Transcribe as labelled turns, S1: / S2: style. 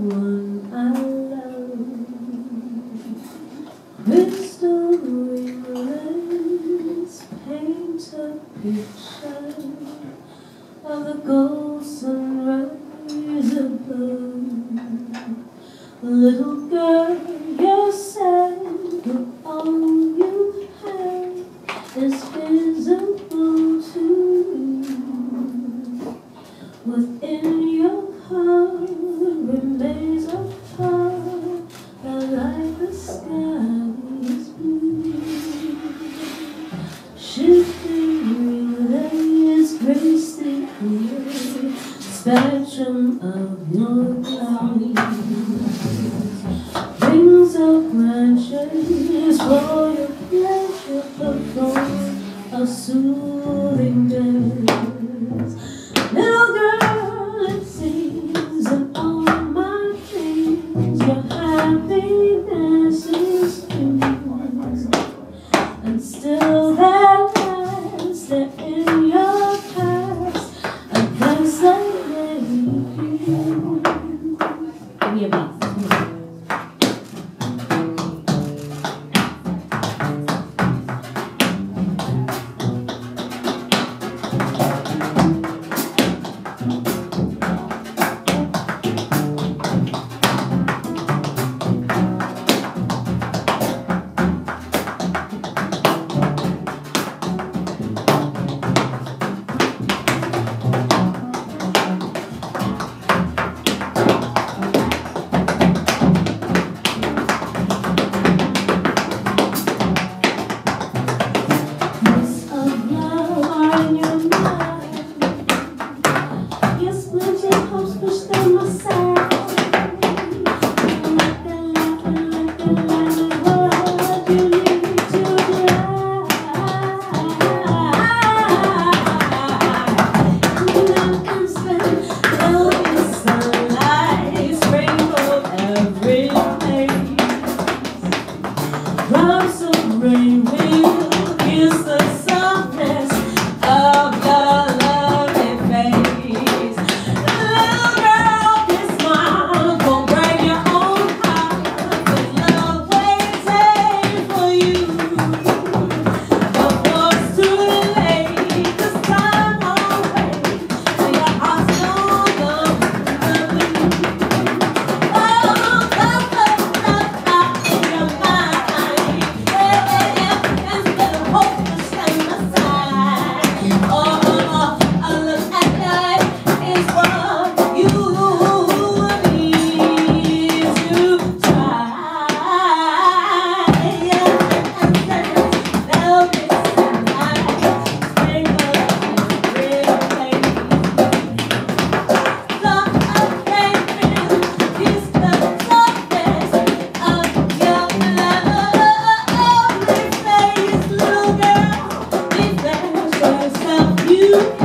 S1: one I love. Crystal winglets paint a picture of the gold sunrise above. Little girl, you're sad, but all you have is visible to within. Spectrum of your clouds. Rings of branches for your pleasure perform a soothing dance. Little girl, it seems that all my dreams, your happiness is Thank you.